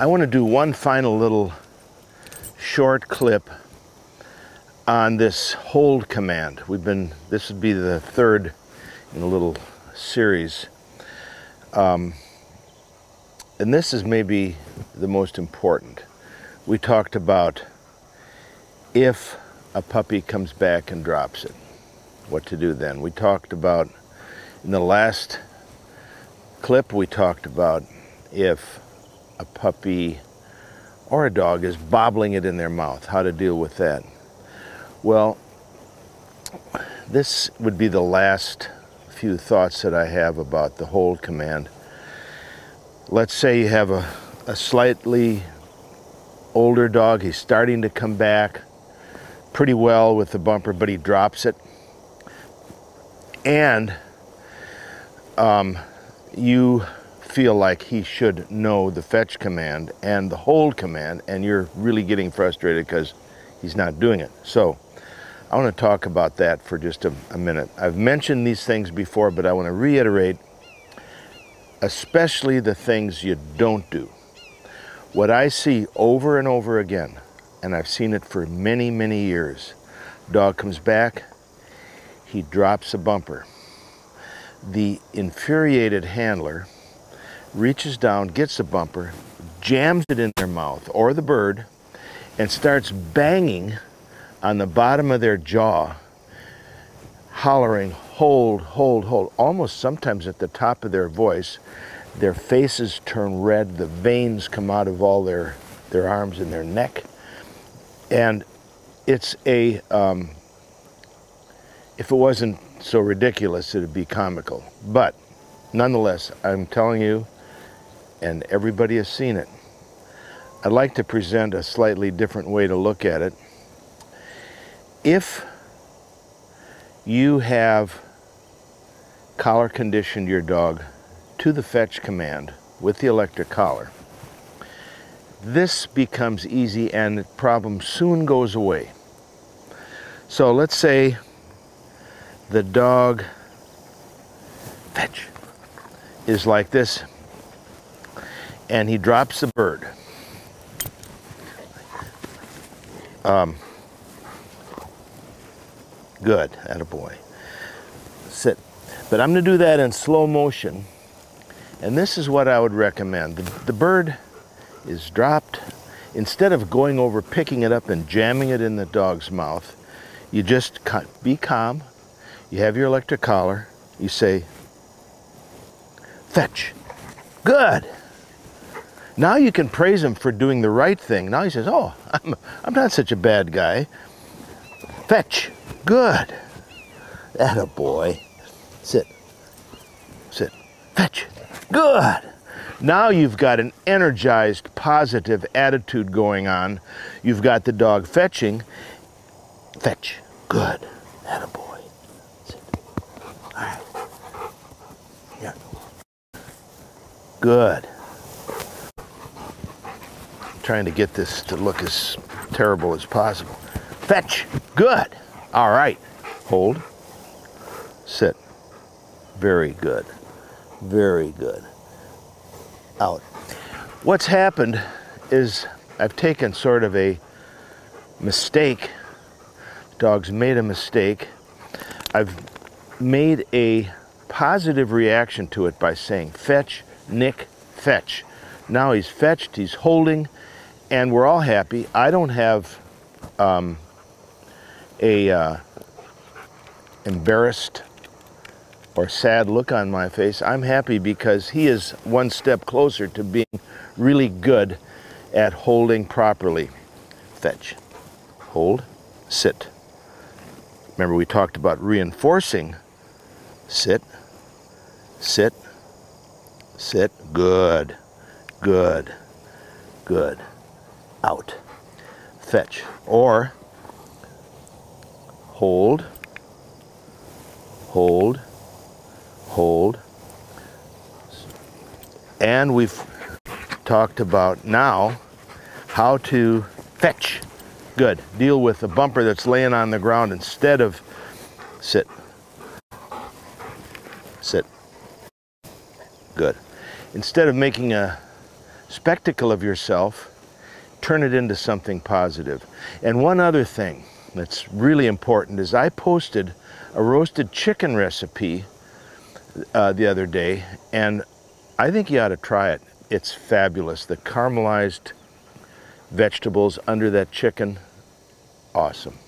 I want to do one final little short clip on this hold command. We've been, this would be the third in a little series. Um, and this is maybe the most important. We talked about if a puppy comes back and drops it, what to do then. We talked about, in the last clip, we talked about if a puppy or a dog is bobbling it in their mouth, how to deal with that. Well, this would be the last few thoughts that I have about the hold command. Let's say you have a, a slightly older dog, he's starting to come back pretty well with the bumper, but he drops it. And um, you feel like he should know the fetch command and the hold command, and you're really getting frustrated because he's not doing it. So I want to talk about that for just a, a minute. I've mentioned these things before, but I want to reiterate, especially the things you don't do. What I see over and over again, and I've seen it for many, many years, dog comes back, he drops a bumper. The infuriated handler reaches down, gets the bumper, jams it in their mouth or the bird, and starts banging on the bottom of their jaw, hollering, hold, hold, hold, almost sometimes at the top of their voice. Their faces turn red, the veins come out of all their, their arms and their neck. And it's a, um, if it wasn't so ridiculous, it'd be comical. But nonetheless, I'm telling you, and everybody has seen it. I'd like to present a slightly different way to look at it. If you have collar conditioned your dog to the fetch command with the electric collar, this becomes easy and the problem soon goes away. So let's say the dog fetch is like this and he drops the bird. Um, good, at a boy. Sit. But I'm to do that in slow motion. And this is what I would recommend. The, the bird is dropped. Instead of going over, picking it up and jamming it in the dog's mouth, you just be calm. You have your electric collar. You say, fetch. Good. Now you can praise him for doing the right thing. Now he says, oh, I'm, I'm not such a bad guy. Fetch. Good. That a boy. Sit. Sit. Fetch. Good. Now you've got an energized, positive attitude going on. You've got the dog fetching. Fetch. Good. That a boy. Sit. All right. Yeah. Good trying to get this to look as terrible as possible. Fetch. Good. All right. Hold. Sit. Very good. Very good. Out. What's happened is I've taken sort of a mistake. Dog's made a mistake. I've made a positive reaction to it by saying fetch, nick, fetch. Now he's fetched, he's holding, and we're all happy. I don't have um, a uh, embarrassed or sad look on my face. I'm happy because he is one step closer to being really good at holding properly. Fetch, hold, sit. Remember we talked about reinforcing. Sit, sit, sit. Good, good, good out. Fetch. Or hold, hold, hold. And we've talked about now how to fetch. Good. Deal with the bumper that's laying on the ground instead of sit. Sit. Good. Instead of making a spectacle of yourself, turn it into something positive. And one other thing that's really important is I posted a roasted chicken recipe uh, the other day, and I think you ought to try it. It's fabulous. The caramelized vegetables under that chicken, awesome.